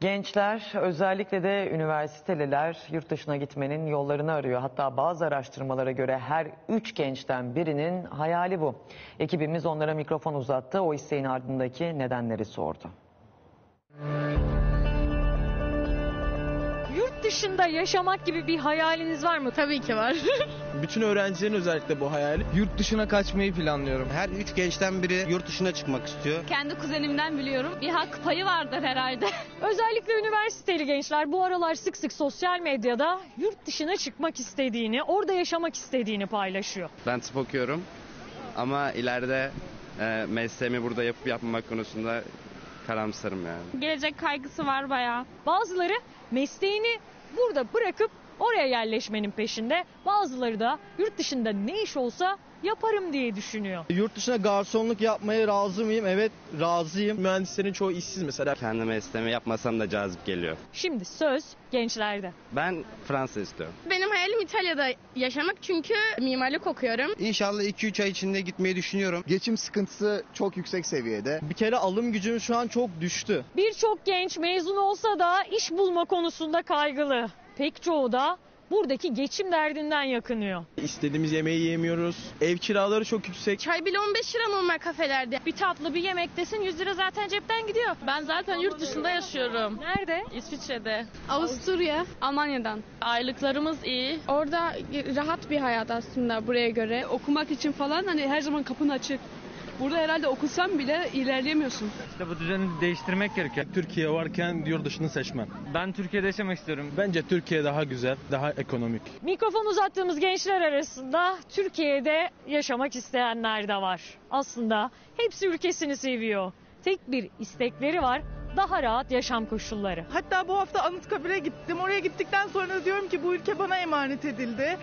Gençler özellikle de üniversiteliler yurt dışına gitmenin yollarını arıyor. Hatta bazı araştırmalara göre her üç gençten birinin hayali bu. Ekibimiz onlara mikrofon uzattı. O isteğin ardındaki nedenleri sordu. Yurt dışında yaşamak gibi bir hayaliniz var mı? Tabii ki var. Bütün öğrencilerin özellikle bu hayali. Yurt dışına kaçmayı planlıyorum. Her üç gençten biri yurt dışına çıkmak istiyor. Kendi kuzenimden biliyorum. Bir hak payı vardır herhalde. Özellikle üniversiteli gençler bu aralar sık sık sosyal medyada yurt dışına çıkmak istediğini, orada yaşamak istediğini paylaşıyor. Ben tıp okuyorum ama ileride e, mesleğimi burada yapıp yapmamak konusunda karamsarım yani. Gelecek kaygısı var bayağı. Bazıları mesleğini burada bırakıp oraya yerleşmenin peşinde. Bazıları da yurt dışında ne iş olsa yaparım diye düşünüyor. Yurt dışına garsonluk yapmaya razı mıyım? Evet razıyım. Mühendislerin çoğu işsiz mesela. Kendi mesleğimi yapmasam da cazip geliyor. Şimdi söz gençlerde. Ben Fransa istiyorum. Benim hayalim İtalya'da yaşamak çünkü mimarlık okuyorum. İnşallah 2-3 ay içinde gitmeyi düşünüyorum. Geçim sıkıntısı çok yüksek seviyede. Bir kere alım gücüm şu an çok düştü. Birçok genç mezun olsa da iş bulma konusunda kaygılı. Pek çoğu da buradaki geçim derdinden yakınıyor. İstediğimiz yemeği yiyemiyoruz. Ev kiraları çok yüksek. Çay bile 15 lira normal kafelerde. Bir tatlı bir yemektesin 100 lira zaten cepten gidiyor. Ben zaten yurt dışında yaşıyorum. Nerede? İsviçre'de. Avusturya, Almanya'dan. Aylıklarımız iyi. Orada rahat bir hayat aslında buraya göre. okumak için falan hani her zaman kapın açık. Burada herhalde okusan bile ilerleyemiyorsun. İşte bu düzeni değiştirmek gerekiyor. Türkiye varken yurt dışını seçmem. Ben Türkiye'de yaşamak istiyorum. Bence Türkiye daha güzel, daha ekonomik. Mikrofon uzattığımız gençler arasında Türkiye'de yaşamak isteyenler de var. Aslında hepsi ülkesini seviyor. Tek bir istekleri var. Daha rahat yaşam koşulları. Hatta bu hafta Anıtkabir'e gittim. Oraya gittikten sonra diyorum ki bu ülke bana emanet edildi.